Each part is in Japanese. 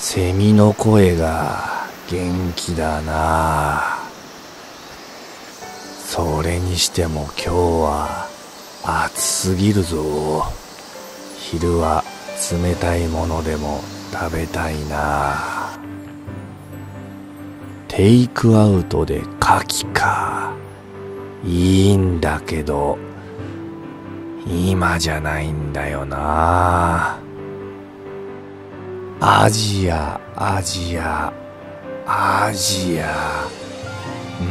セミの声が元気だな。それにしても今日は暑すぎるぞ。昼は冷たいものでも食べたいな。テイクアウトで牡蠣か。いいんだけど今じゃないんだよな。アジアアジアアジア。う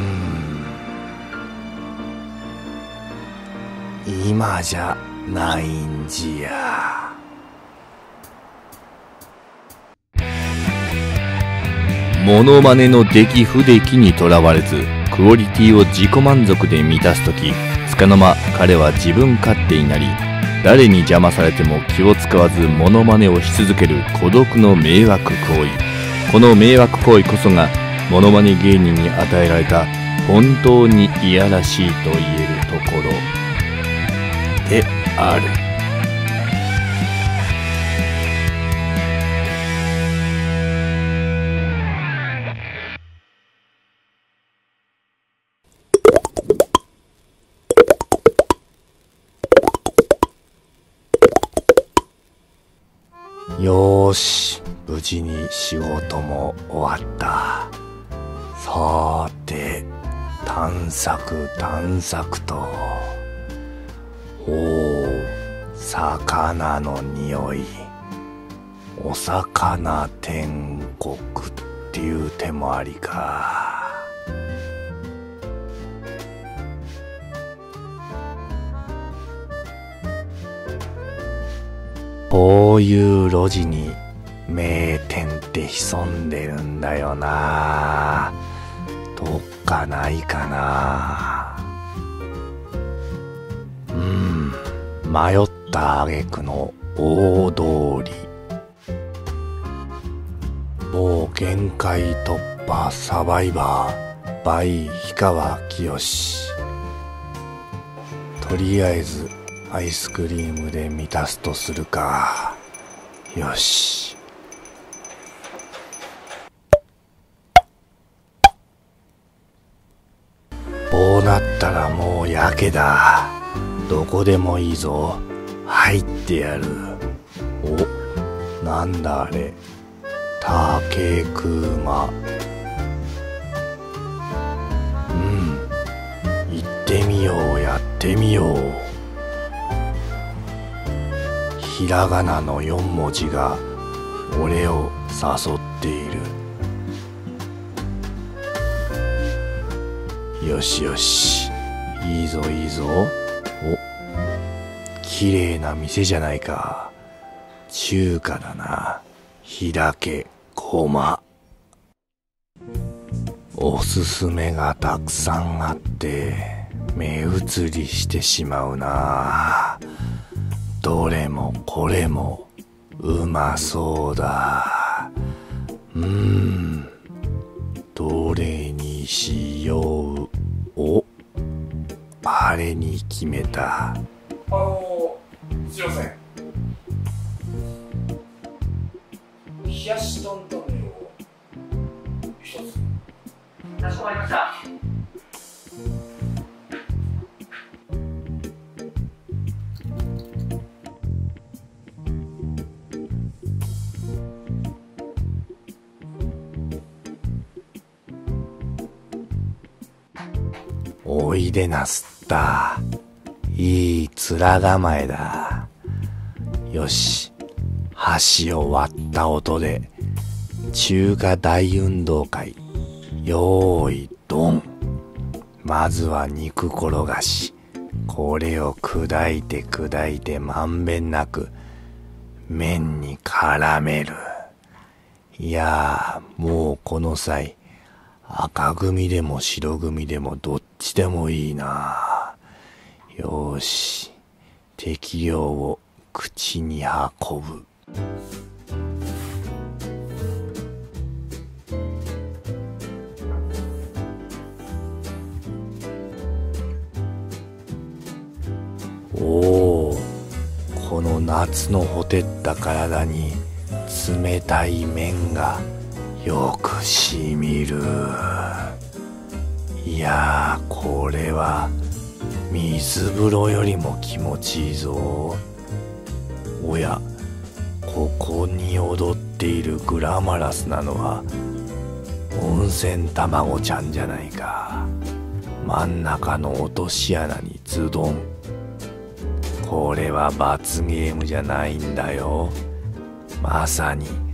ん。今じゃないんじゃ。モノマネの出来不出来にとらわれずクオリティを自己満足で満たす時束の間彼は自分勝手になり誰に邪魔されても気を使わずモノマネをし続ける孤独の迷惑行為。この迷惑行為こそがモノマネ芸人に与えられた本当にいやらしいと言えるところである。よーし。無事に仕事も終わった。さーて探索探索と。おお魚の匂い。お魚天国っていう手もありか。こういう路地に名店って潜んでるんだよな。どっかないかな。うん。迷った挙句の大通り。もう限界突破サバイバー by 氷川きよし。とりあえずアイスクリームで満たすとするか。よし。こうなったらもうやけだ。どこでもいいぞ。入ってやる。おなんだあれ。竹熊。うん。行ってみようやってみよう。ひらがなの4文字が俺を誘っている。よしよしいいぞいいぞ。お綺麗な店じゃないか。中華だな。開けごま。おすすめがたくさんあって目移りしてしまうな。あどれもこれもうまそうだ。うん。どれにしよう。お。あれに決めた。あの、すいません。冷やし担々麺を一つ。かしこまりました。おいでなすった。いい面構えだ。よし。箸を割った音で中華大運動会。よーいドン。まずは肉転がし。これを砕いて砕いてまんべんなく麺に絡める。いやーもうこの際赤組でも白組でもどっちでもいいな。よし。適量を口に運ぶ。おおこの夏のほてった体に冷たい麺が。よくしみる。いやーこれは水風呂よりも気持ちいいぞ。おやここに踊っているグラマラスなのは温泉卵ちゃんじゃないか。真ん中の落とし穴にズドン。これは罰ゲームじゃないんだよ。まさに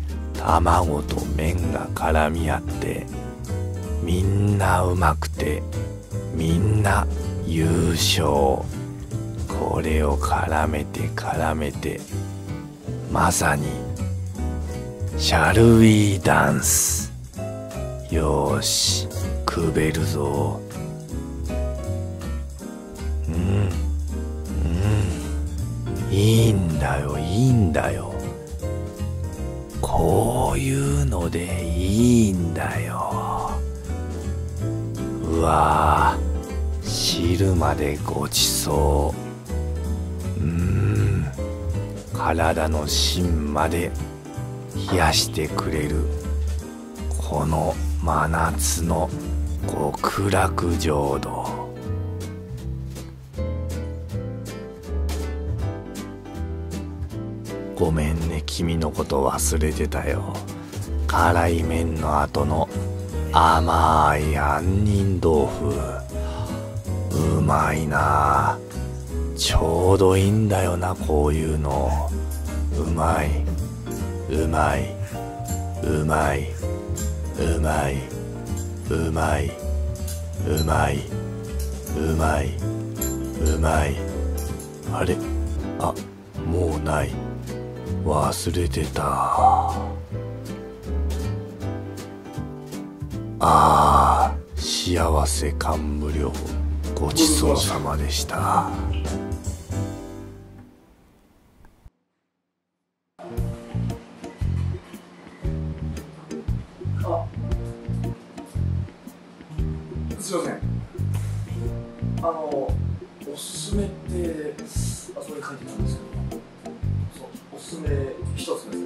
卵と麺が絡み合ってみんなうまくてみんな優勝。これを絡めて絡めてまさにシャルウィーダンス。よーしくべるぞ。うんうん。いいんだよいいんだよ。こういうのでいいんだよ。うわー汁までごちそう。うん体の芯まで冷やしてくれる。この真夏の極楽浄土。ごめんね君のこと忘れてたよ。辛い麺の後の甘い杏仁豆腐。うまいな。ちょうどいいんだよなこういうの。うまい。うまい。うまい。うまい。うまい。うまい。うまい。うまい。あれ？あもうない。忘れてた。あー幸せ感無量ごちそうさまでした。あすいません。あのおすすめってあそこに書いてたんですけど。すすめ一つで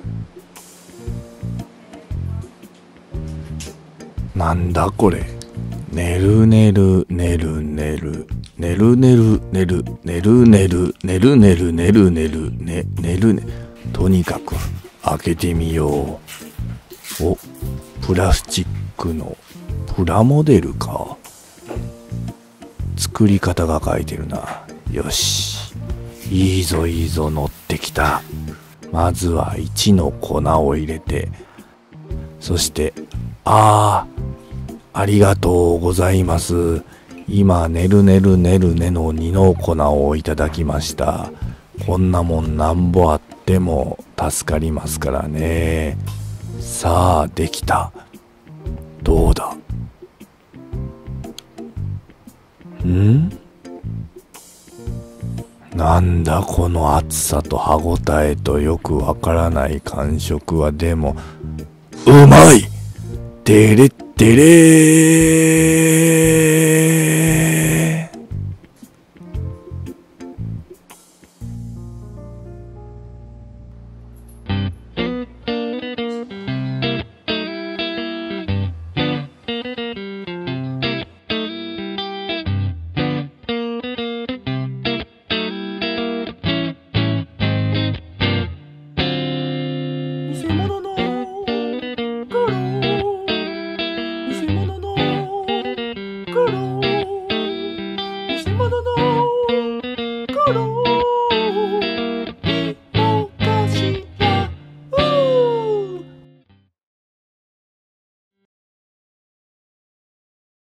すなんだこれ。寝る寝る寝る寝る寝る寝る寝る寝る寝る寝る寝る寝る寝る寝る寝るね。とにかく開けてみよう。おプラスチックのプラモデルか。作り方が書いてるな。よし。いいぞいいぞ乗ってきた。まずは1の粉を入れてそしてああありがとうございます。今ねるねるねるねの2の粉をいただきました。こんなもんなんぼあっても助かりますからね。さあできた。どうだ？ん？なんだこの厚さと歯ごたえとよくわからない感触はでもうまい!てれってれ